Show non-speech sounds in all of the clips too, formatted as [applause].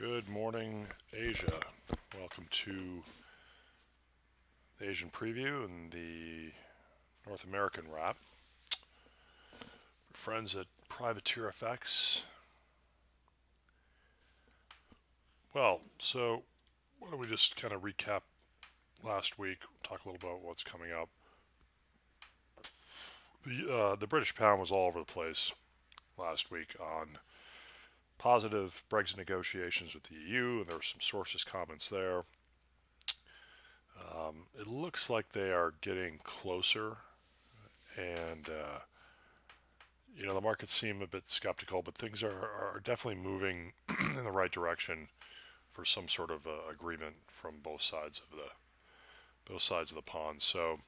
Good morning, Asia. Welcome to the Asian preview and the North American wrap. Friends at Privateer FX. Well, so why don't we just kind of recap last week, talk a little about what's coming up. The uh, the British pound was all over the place last week on positive Brexit negotiations with the EU, and there were some sources comments there. Um, it looks like they are getting closer, and uh, you know the markets seem a bit skeptical, but things are, are definitely moving [clears throat] in the right direction for some sort of uh, agreement from both sides of the both sides of the pond. So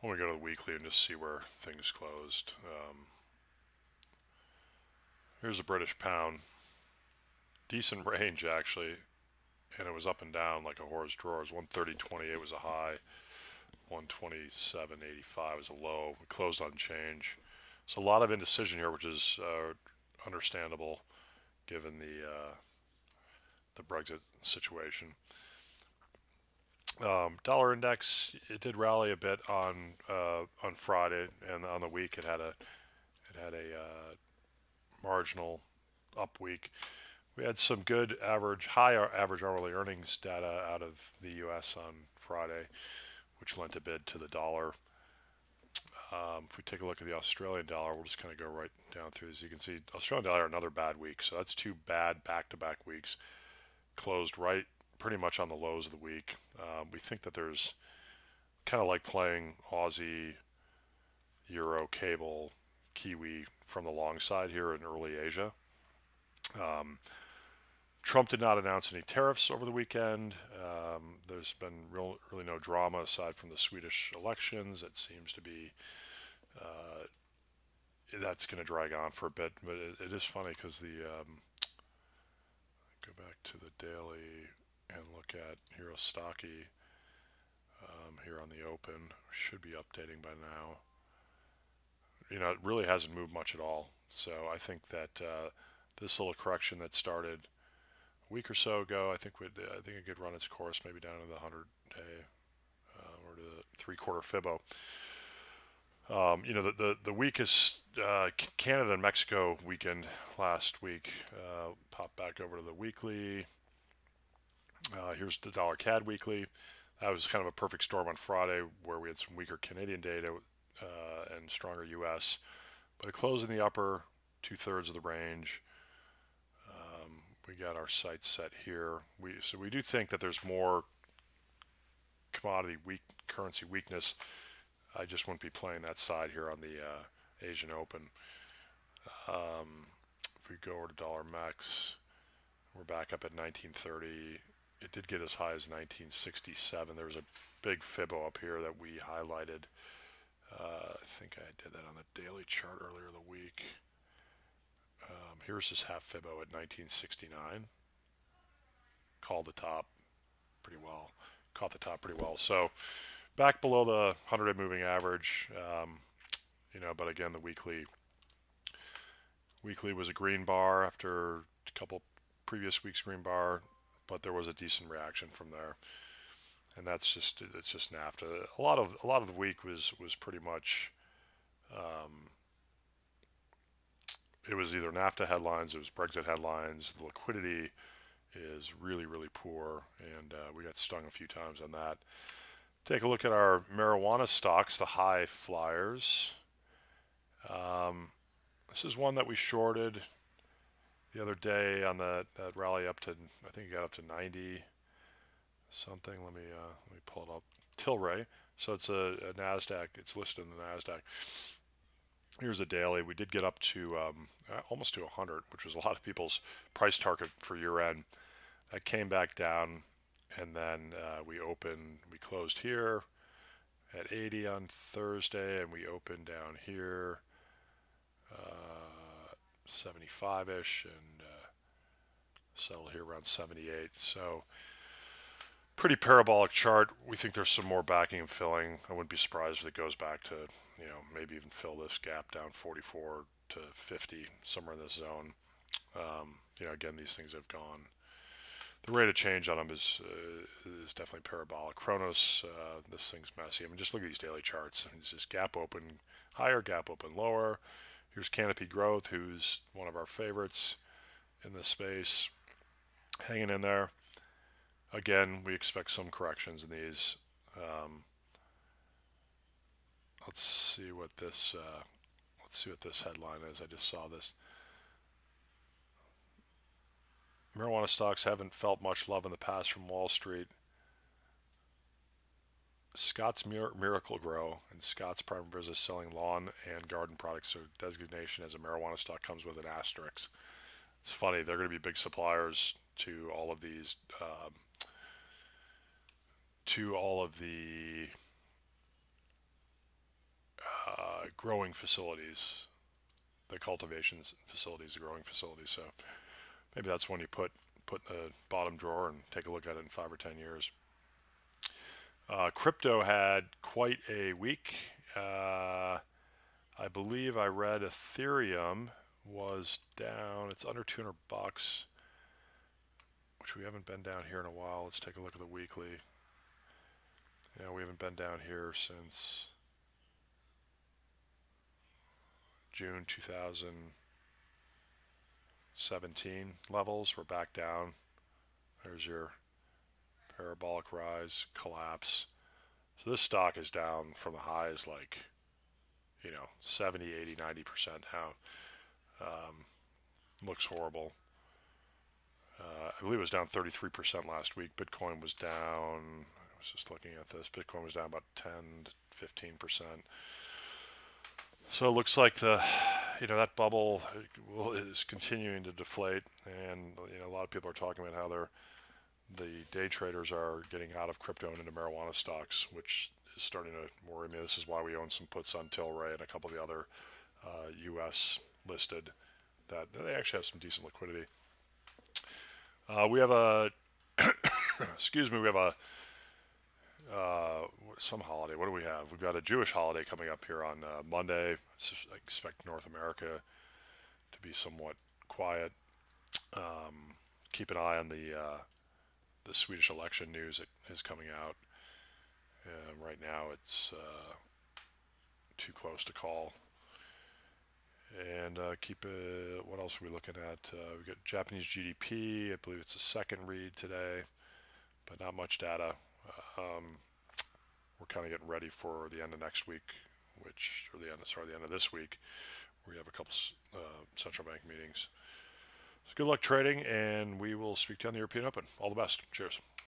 when we go to the weekly and just see where things closed. Um, here's a British pound. Decent [laughs] range actually, and it was up and down like a horse drawers. 130.28 was a high. 127.85 was a low. We closed on change. So a lot of indecision here, which is uh, understandable given the uh, the Brexit situation. Um, dollar index it did rally a bit on uh, on Friday and on the week it had a it had a uh, marginal up week. We had some good average high average hourly earnings data out of the U.S. on Friday, which lent a bid to the dollar. Um, if we take a look at the Australian dollar, we'll just kind of go right down through this. You can see Australian dollar another bad week, so that's two bad back-to-back -back weeks. Closed right pretty much on the lows of the week. Um, we think that there's kind of like playing Aussie, Euro, Cable, Kiwi from the long side here in early Asia. Um, Trump did not announce any tariffs over the weekend. Um, there's been real, really no drama aside from the Swedish elections. It seems to be uh, that's going to drag on for a bit, but it, it is funny because the um, go back to the daily and look at Stoxx um, here on the open. Should be updating by now. You know, it really hasn't moved much at all. So I think that uh, this little correction that started a week or so ago, I think would I think it could run its course maybe down to the 100 day uh, or to the three quarter Fibo. Um, you know, the, the, the weakest uh, Canada and Mexico weekend last week uh, popped back over to the weekly. Uh, here's the dollar CAD weekly. That was kind of a perfect storm on Friday where we had some weaker Canadian data uh, and stronger U.S. But it closed in the upper two thirds of the range. Um, we got our sights set here. We so we do think that there's more commodity weak currency weakness. I just wouldn't be playing that side here on the uh, Asian Open. Um, if we go over to dollar Mex, we're back up at 1930 it did get as high as 1967. There was a big Fibo up here that we highlighted. Uh, I think I did that on the daily chart earlier in the week. Um, here's this half Fibo at 1969. Called the top pretty well. Caught the top pretty well. So back below the 100-day moving average. Um, you know, but again, the weekly weekly was a green bar after a couple previous weeks green bar but there was a decent reaction from there. And that's just it's just NAFTA. A lot of a lot of the week was was pretty much um, it was either NAFTA headlines, it was Brexit headlines. The liquidity is really really poor, and uh, we got stung a few times on that. Take a look at our marijuana stocks, the high flyers. Um, this is one that we shorted the other day on that, that rally up to I think it got up to 90 something. Let me uh, let me pull it up. Tilray. So it's a, a Nasdaq. It's listed in the Nasdaq. Here's a daily. We did get up to um, uh, almost to 100, which was a lot of people's price target for year end. That came back down, and then uh, we opened. We closed here at 80 on Thursday, and we opened down here. Uh, 75-ish and uh, settle here around 78. So pretty parabolic chart. We think there's some more backing and filling. I wouldn't be surprised if it goes back to, you know, maybe even fill this gap down 44 to 50, somewhere in this zone. Um, you know, again, these things have gone. The rate of change on them is uh, is definitely parabolic. Cronos, uh, this thing's messy. I mean, just look at these daily charts. It's just gap open higher, gap open lower. Here's Canopy Growth, who's one of our favorites in this space, hanging in there. Again, we expect some corrections in these. Um, let's see what this uh, let's see what this headline is. I just saw this. Marijuana stocks haven't felt much love in the past from Wall Street. Scotts Mir- Miracle-Gro and Scott's prime business selling lawn and garden products. So designation as a marijuana stock comes with an asterisk. It's funny they're going to be big suppliers to all of these, um, to all of the uh, growing facilities, the cultivation facilities, the growing facilities. So maybe that's one you put put in the bottom drawer and take a look at it in five or ten years. Uh, crypto had quite a week. Uh, I believe I read Ethereum was down. It's under 200 bucks, which we haven't been down here in a while. Let's take a look at the weekly. Yeah, we haven't been down here since June 2017 levels. We're back down. There's your parabolic rise, collapse. So this stock is down from the highs like, you know, 70, 80, 90% down. Um, looks horrible. Uh, I believe it was down 33% last week. Bitcoin was down, was just looking at this, Bitcoin was down about 10 to 15%. So it looks like the, you know, that bubble is continuing to deflate, and you know, a lot of people are talking about how they're the day traders are getting out of crypto and into marijuana stocks, which is starting to worry me. This is why we own some puts on Tilray and a couple of the other uh, U.S. listed that they actually have some decent liquidity. Uh, we have a, [coughs] excuse me, we have a uh, some holiday. What do we have? We've got a Jewish holiday coming up here on uh, Monday. I expect North America to be somewhat quiet. Um, keep an eye on the uh, the Swedish election news is coming out. Uh, right now, it's uh, too close to call. And uh, keep it. What else are we looking at? Uh, we got Japanese GDP. I believe it's a second read today, but not much data. Um, we're kind of getting ready for the end of next week, which or the end. Sorry, the end of this week. We have a couple uh, central bank meetings. So good luck trading, and we will speak to you on the European Open. All the best. Cheers.